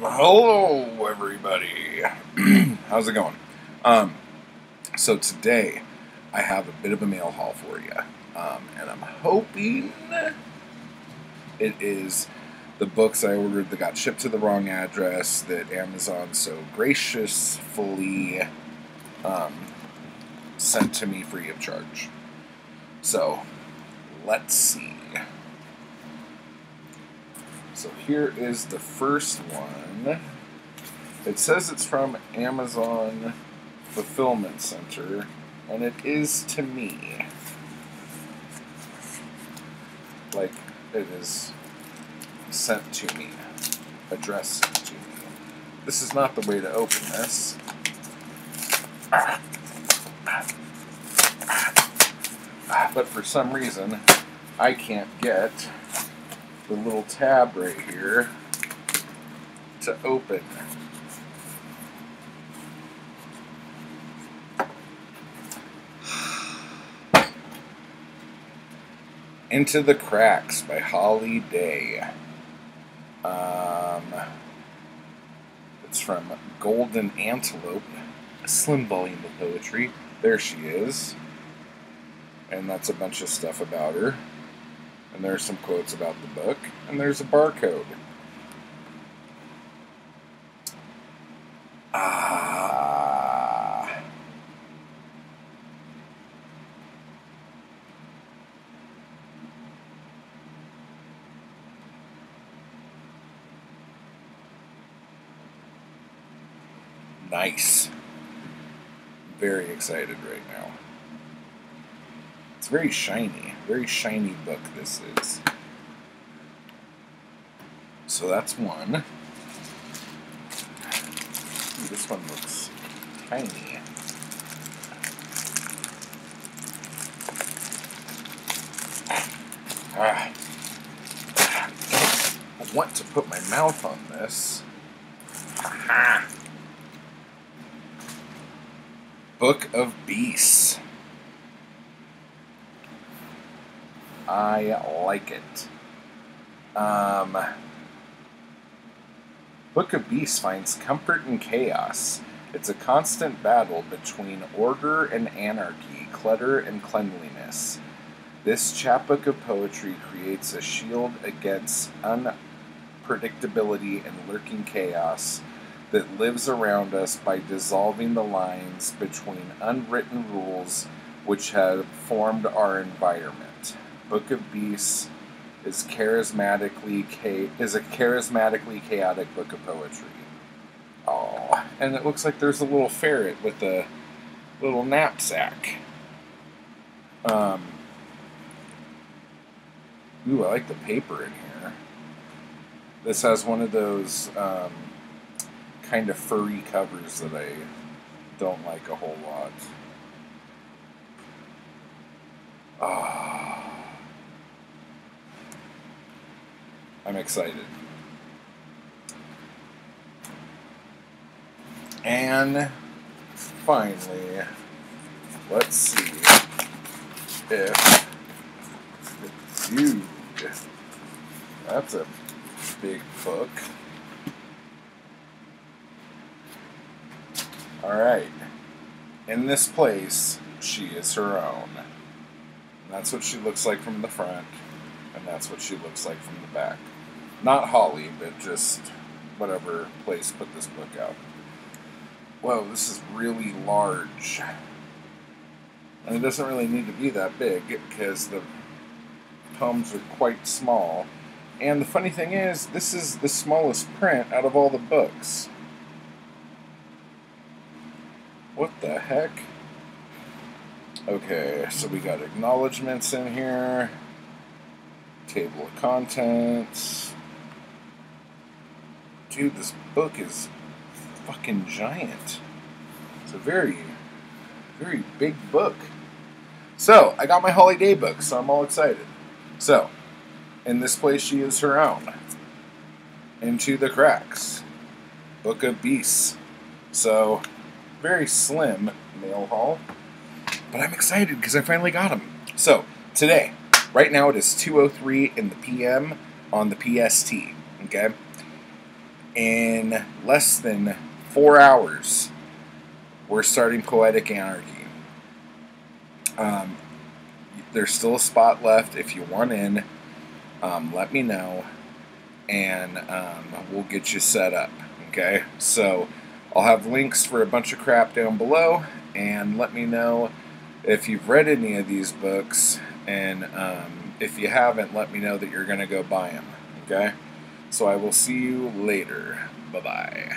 Hello, everybody. How's it going? Um, so today I have a bit of a mail haul for you, um, and I'm hoping it is the books I ordered that got shipped to the wrong address that Amazon so graciously um, sent to me free of charge. So let's see. So here is the first one. It says it's from Amazon Fulfillment Center, and it is to me. Like it is sent to me, addressed to me. This is not the way to open this. But for some reason, I can't get the little tab right here to open. Into the Cracks by Holly Day. Um, it's from Golden Antelope, a slim volume of poetry. There she is. And that's a bunch of stuff about her. And there's some quotes about the book. And there's a barcode. Ah. Nice. Very excited right now. It's very shiny. Very shiny book this is. So that's one. Ooh, this one looks tiny. Ah. I want to put my mouth on this. Book of Beasts. I like it. Um, Book of Beasts finds comfort in chaos. It's a constant battle between order and anarchy, clutter and cleanliness. This chapbook of poetry creates a shield against unpredictability and lurking chaos that lives around us by dissolving the lines between unwritten rules which have formed our environment. Book of Beasts is charismatically cha- is a charismatically chaotic book of poetry. Oh, and it looks like there's a little ferret with a little knapsack. Um, ooh, I like the paper in here. This has one of those um, kind of furry covers that I don't like a whole lot. Ah. I'm excited. And finally, let's see if the dude. That's a big book. Alright. In this place, she is her own. And that's what she looks like from the front, and that's what she looks like from the back. Not Holly, but just whatever place put this book out. Whoa, this is really large. And it doesn't really need to be that big because the tomes are quite small. And the funny thing is, this is the smallest print out of all the books. What the heck? Okay, so we got acknowledgments in here, table of contents. Dude, this book is fucking giant. It's a very, very big book. So, I got my Holly Day book, so I'm all excited. So, in this place, she is her own. Into the Cracks. Book of Beasts. So, very slim mail haul. But I'm excited because I finally got them. So, today, right now it is 2.03 in the PM on the PST. Okay? In less than four hours, we're starting Poetic Anarchy. Um, there's still a spot left. If you want in, um, let me know, and um, we'll get you set up. Okay, so I'll have links for a bunch of crap down below, and let me know if you've read any of these books, and um, if you haven't, let me know that you're going to go buy them. Okay, so I will see you later. Bye bye.